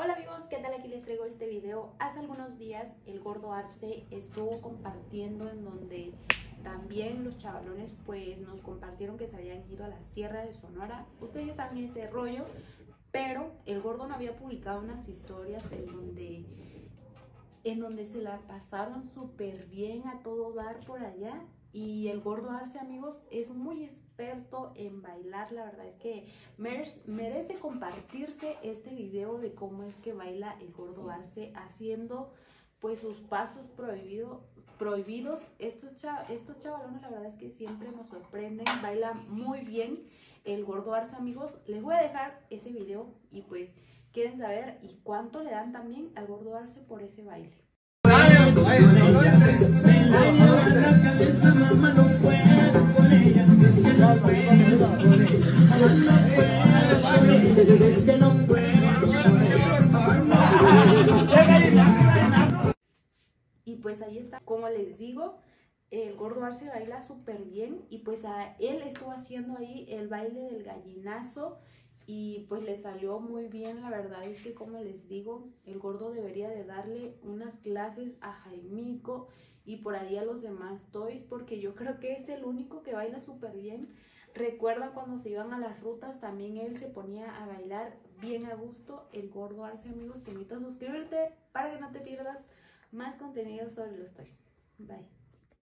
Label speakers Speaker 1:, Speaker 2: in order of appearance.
Speaker 1: Hola amigos, ¿qué tal? Aquí les traigo este video. Hace algunos días el gordo Arce estuvo compartiendo en donde también los chavalones pues nos compartieron que se habían ido a la Sierra de Sonora. Ustedes saben ese rollo, pero el gordo no había publicado unas historias en donde, en donde se la pasaron súper bien a todo dar por allá y el gordo Arce, amigos, es muy experto en bailar. La verdad es que merece compartirse este video de cómo es que baila el gordo Arce haciendo pues sus pasos prohibido, prohibidos. Estos, estos chavalones, la verdad es que siempre nos sorprenden, bailan muy bien el gordo Arce, amigos. Les voy a dejar ese video y pues quieren saber y cuánto le dan también al gordo Arce por ese baile. Y pues ahí está, como les digo, el gordo Arce baila súper bien y pues a él estuvo haciendo ahí el baile del gallinazo y pues le salió muy bien, la verdad es que como les digo, el gordo debería de darle unas clases a Jaimico y por ahí a los demás toys porque yo creo que es el único que baila súper bien. Recuerda cuando se iban a las rutas, también él se ponía a bailar bien a gusto. El gordo Arce, amigos, te invito a suscribirte para que no te pierdas más contenido sobre los toys. Bye.